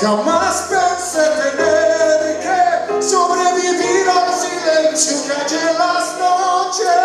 Jamás pensé tener que sobrevivir al silencio que hay las noches.